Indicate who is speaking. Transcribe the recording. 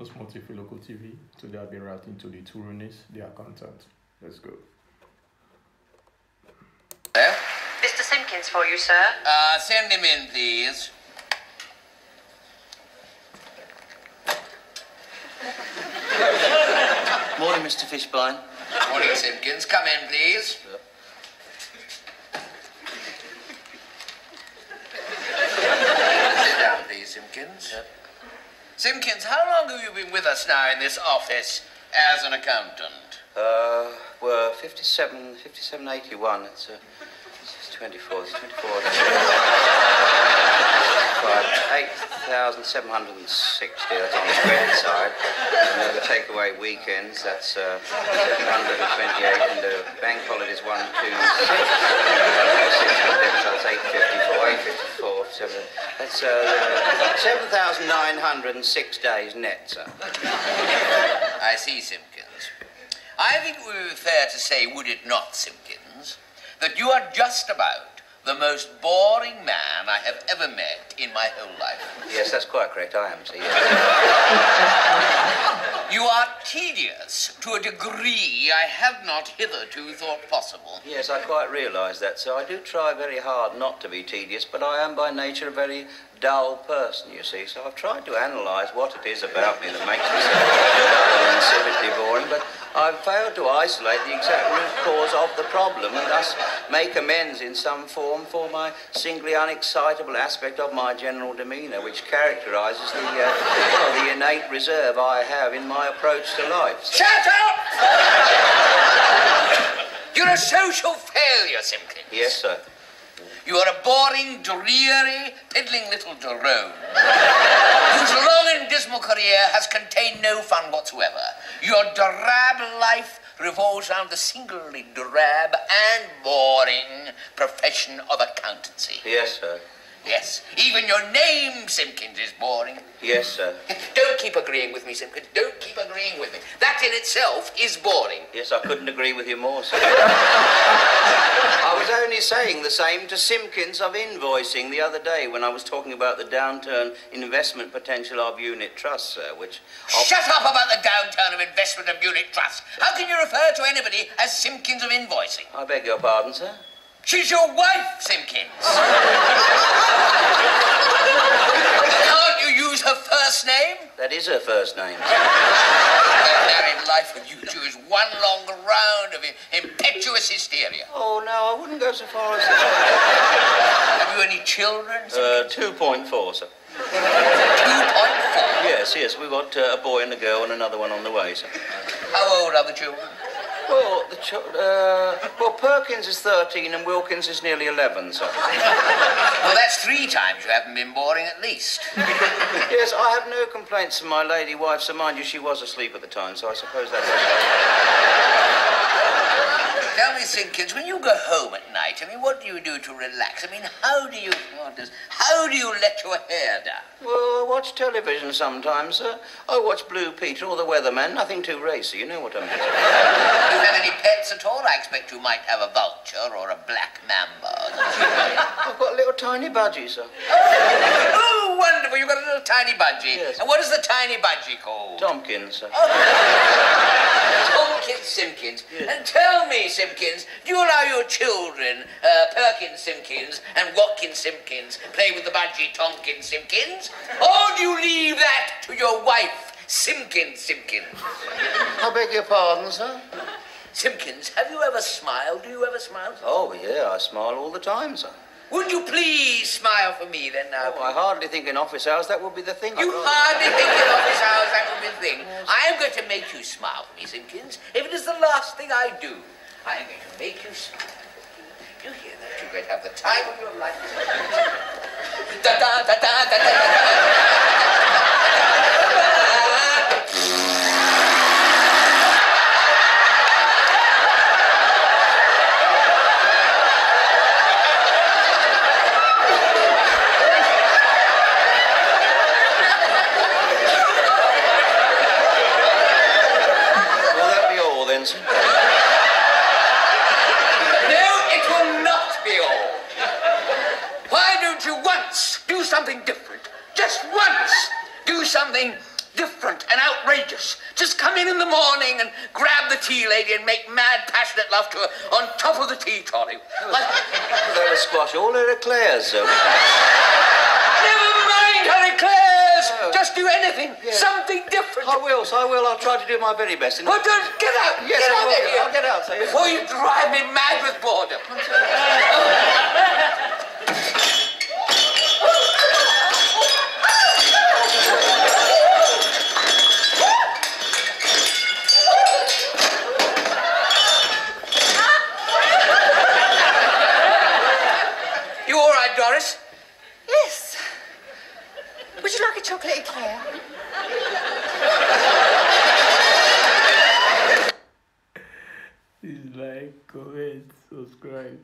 Speaker 1: Thomas Motifi Loco TV. Today I'll be writing to the Two Ronnies, their accountant. Let's go.
Speaker 2: There.
Speaker 3: Mr. Simpkins for you, sir.
Speaker 2: Uh, send him in, please.
Speaker 4: Morning, Mr. Fishbine.
Speaker 2: Morning, Simpkins. Come in, please. Sit down, please, Simpkins. Simpkins, how long have you been with us now in this office as an accountant?
Speaker 4: Uh, we're 57, 5781. It's, uh, it's 24, it's 24. Right, 8,760, that's on the red side. And then we take away weekends, that's uh, 728, and the bank holidays 1, 2, 6. That's 854, 854, 7. That's uh, 7,906 days net, sir.
Speaker 2: I see, Simpkins. I think it would be fair to say, would it not, Simpkins, that you are just about the most boring man I have ever met in my whole life.
Speaker 4: Yes, that's quite correct. I am, sir. Yes.
Speaker 2: You are tedious to a degree I have not hitherto thought possible.
Speaker 4: Yes, I quite realise that, so I do try very hard not to be tedious, but I am by nature a very dull person, you see, so I've tried to analyse what it is about me that makes me so dull and insipidly boring, but I've failed to isolate the exact root cause of the problem and thus make amends in some form for my singly unexcitable aspect of my general demeanour, which characterises the, uh, well, the innate reserve I have in my approach to life.
Speaker 2: Shut up! You're a social failure, Simpkins.
Speaker 4: Yes, sir.
Speaker 2: You are a boring, dreary, piddling little drone, whose long and dismal career has contained no fun whatsoever. Your drab life revolves around the singularly drab and boring profession of accountancy.
Speaker 4: Yes, sir.
Speaker 2: Yes, even your name, Simpkins, is boring.
Speaker 4: Yes, sir.
Speaker 2: Don't keep agreeing with me, Simpkins. Don't keep agreeing with me. That in itself is boring.
Speaker 4: Yes, I couldn't agree with you more, sir. I was only saying the same to Simpkins of invoicing the other day when I was talking about the downturn in investment potential of unit trusts, sir, which...
Speaker 2: Shut up about the downturn of investment of unit trust. How can you refer to anybody as Simpkins of invoicing?
Speaker 4: I beg your pardon, sir?
Speaker 2: She's your wife, Simpkins. Can't you use her first name?
Speaker 4: That is her first name.
Speaker 2: Married life with you two is one long round of impetuous hysteria.
Speaker 4: Oh, no, I wouldn't go so far as to say.
Speaker 2: Have you any children?
Speaker 4: Uh, 2.4, sir.
Speaker 2: 2.4.
Speaker 4: Yes, yes, we've got uh, a boy and a girl and another one on the way, sir.
Speaker 2: How old are the children?
Speaker 4: Well, the ch- uh, well, Perkins is 13 and Wilkins is nearly 11, sir.
Speaker 2: Well, that's three times you haven't been boring at least.
Speaker 4: yes, I have no complaints from my lady wife, so mind you, she was asleep at the time, so I suppose that's okay.
Speaker 2: Tell me, Simpkins, when you go home at night, I mean, what do you do to relax? I mean, how do you, how do you let your hair down?
Speaker 4: Well, I watch television sometimes, sir. I watch Blue Peter or The Weatherman, nothing too racy, you know what I mean.
Speaker 2: Do you have any pets at all? I expect you might have a vulture or a black mamba.
Speaker 4: I've got a little tiny budgie, sir.
Speaker 2: Oh, oh, wonderful. You've got a little tiny budgie.
Speaker 4: Yes.
Speaker 2: And what is the tiny budgie called?
Speaker 4: Tompkins, sir.
Speaker 2: Tompkins Simpkins. And tell me, Simpkins, do you allow your children, uh, Perkins Simpkins and Watkins Simpkins, play with the budgie Tompkins Simpkins? Or do you leave that to your wife, Simpkins Simpkins?
Speaker 4: I beg your pardon, sir?
Speaker 2: Simpkins, have you ever smiled? Do you ever smile?
Speaker 4: Oh, yeah, I smile all the time, sir.
Speaker 2: Would you please smile for me then now?
Speaker 4: Oh, I hardly think in office hours that would be the thing.
Speaker 2: You hardly think in office hours that would be the thing. I am going to make you smile for me, Simpkins. If it is the last thing I do, I am going to make you smile. You hear that? You're going to have the time of your life. da da da da da da da.
Speaker 4: Will that be all then, sir?
Speaker 2: No, it will not be all. Why don't you once do something different? Just once do something different and outrageous. Just come in in the morning and grab the tea lady and make mad, passionate love to her on top of the tea trolley. Like,
Speaker 4: They will squash all her eclairs, sir.
Speaker 2: never mind her eclairs. Just do anything,
Speaker 4: Yeah.
Speaker 2: something different.
Speaker 4: I will, so I will. I'll try to do my very best.
Speaker 2: Oh, don't get out.
Speaker 4: Yes,
Speaker 2: get
Speaker 4: I
Speaker 2: out
Speaker 4: will.
Speaker 2: of here.
Speaker 4: I'll get out, sir.
Speaker 2: Before you drive me mad with boredom. You all right, Doris?
Speaker 5: Yes. Would you like a chocolate eclair?
Speaker 1: Please like, comment, subscribe.